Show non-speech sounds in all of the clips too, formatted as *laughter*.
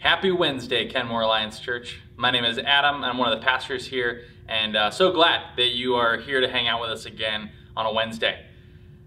Happy Wednesday, Kenmore Alliance Church. My name is Adam. I'm one of the pastors here, and uh, so glad that you are here to hang out with us again on a Wednesday.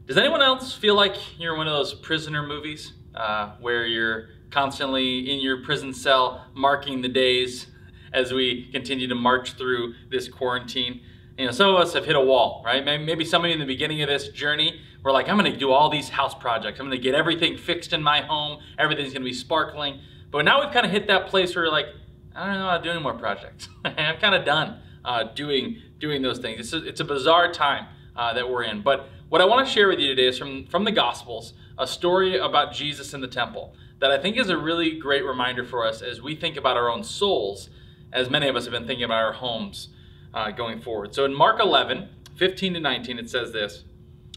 Does anyone else feel like you're one of those prisoner movies uh, where you're constantly in your prison cell marking the days as we continue to march through this quarantine? You know, some of us have hit a wall, right? Maybe some of you in the beginning of this journey were like, I'm going to do all these house projects. I'm going to get everything fixed in my home. Everything's going to be sparkling. But now we've kind of hit that place where like, I don't know how to do any more projects. *laughs* I'm kind of done uh, doing doing those things. It's a, it's a bizarre time uh, that we're in. But what I want to share with you today is from, from the Gospels, a story about Jesus in the temple that I think is a really great reminder for us as we think about our own souls, as many of us have been thinking about our homes uh, going forward. So in Mark 11, 15 to 19, it says this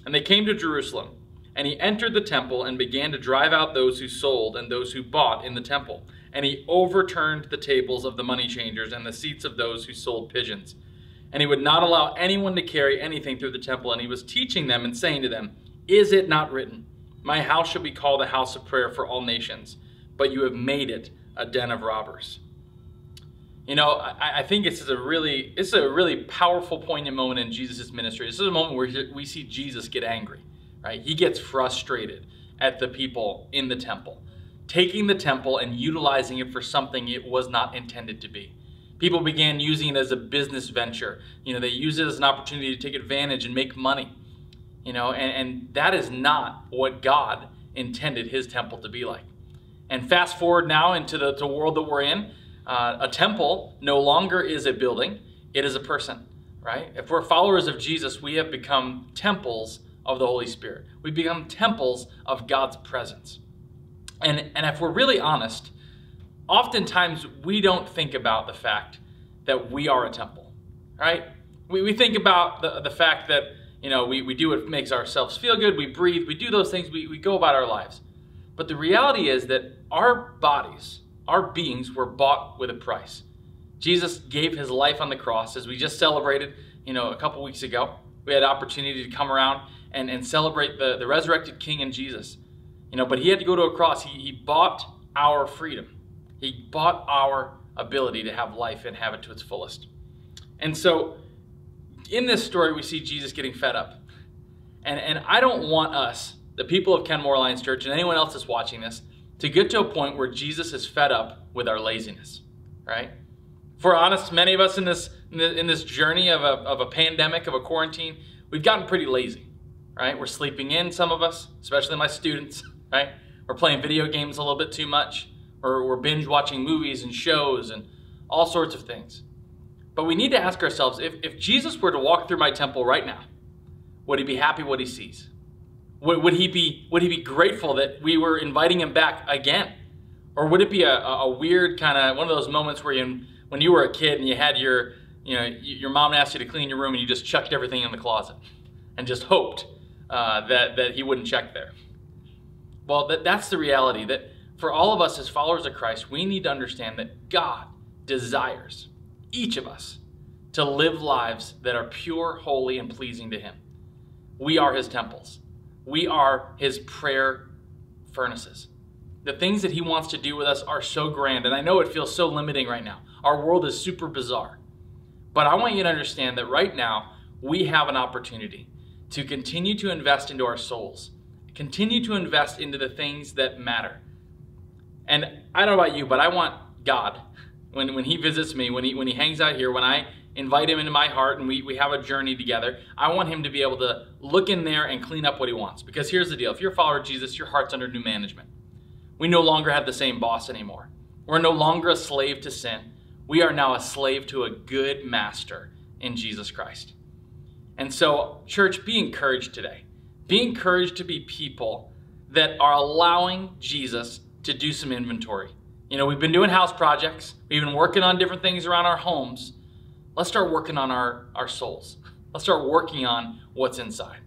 And they came to Jerusalem, and he entered the temple and began to drive out those who sold and those who bought in the temple. And he overturned the tables of the money changers and the seats of those who sold pigeons. And he would not allow anyone to carry anything through the temple. And he was teaching them and saying to them, Is it not written, My house shall be called a house of prayer for all nations, but you have made it a den of robbers? You know, I, I think this is a really, this is a really powerful, poignant moment in Jesus' ministry. This is a moment where we see Jesus get angry, right? He gets frustrated at the people in the temple, taking the temple and utilizing it for something it was not intended to be. People began using it as a business venture. You know, they use it as an opportunity to take advantage and make money. You know, and, and that is not what God intended his temple to be like. And fast forward now into the, the world that we're in, uh, a temple no longer is a building, it is a person, right? If we're followers of Jesus, we have become temples of the Holy Spirit. We become temples of God's presence. And, and if we're really honest, oftentimes we don't think about the fact that we are a temple, right? We, we think about the, the fact that, you know, we, we do what makes ourselves feel good, we breathe, we do those things, we, we go about our lives. But the reality is that our bodies, our beings were bought with a price. Jesus gave his life on the cross as we just celebrated, you know, a couple weeks ago. We had opportunity to come around and, and celebrate the, the resurrected King and Jesus. You know, but he had to go to a cross. He, he bought our freedom. He bought our ability to have life and have it to its fullest. And so in this story, we see Jesus getting fed up. And, and I don't want us, the people of Kenmore Alliance Church, and anyone else that's watching this, to get to a point where Jesus is fed up with our laziness, right? We're honest, many of us in this in this journey of a, of a pandemic, of a quarantine, we've gotten pretty lazy, right? We're sleeping in, some of us, especially my students, *laughs* right? We're playing video games a little bit too much, or we're binge watching movies and shows and all sorts of things. But we need to ask ourselves if, if Jesus were to walk through my temple right now, would he be happy what he sees? Would, would, he be, would he be grateful that we were inviting him back again? Or would it be a, a weird kind of one of those moments where you, when you were a kid and you had your, you know, your mom asked you to clean your room and you just chucked everything in the closet and just hoped uh, that, that he wouldn't check there? Well, that, that's the reality that for all of us as followers of Christ, we need to understand that God desires each of us to live lives that are pure, holy, and pleasing to him. We are his temples. We are his prayer furnaces. The things that he wants to do with us are so grand, and I know it feels so limiting right now. Our world is super bizarre. But I want you to understand that right now, we have an opportunity to continue to invest into our souls, continue to invest into the things that matter. And I don't know about you, but I want God, when, when he visits me, when he, when he hangs out here, when I invite him into my heart and we, we have a journey together, I want him to be able to look in there and clean up what he wants. Because here's the deal if you're a follower of Jesus, your heart's under new management. We no longer have the same boss anymore. We're no longer a slave to sin. We are now a slave to a good master in Jesus Christ. And so, church, be encouraged today. Be encouraged to be people that are allowing Jesus to do some inventory. You know, we've been doing house projects, we've been working on different things around our homes let's start working on our, our souls. Let's start working on what's inside.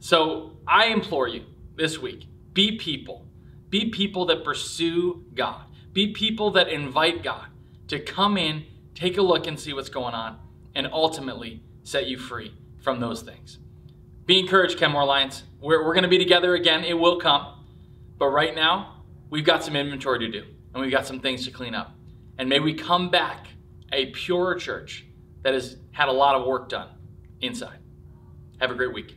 So I implore you this week be people. Be people that pursue God. Be people that invite God to come in, take a look and see what's going on, and ultimately set you free from those things. Be encouraged, Kenmore Alliance. We're, we're going to be together again. It will come. But right now, we've got some inventory to do. and we've got some things to clean up. And may we come back a purer church that has had a lot of work done inside. Have a great week.